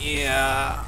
Yeah.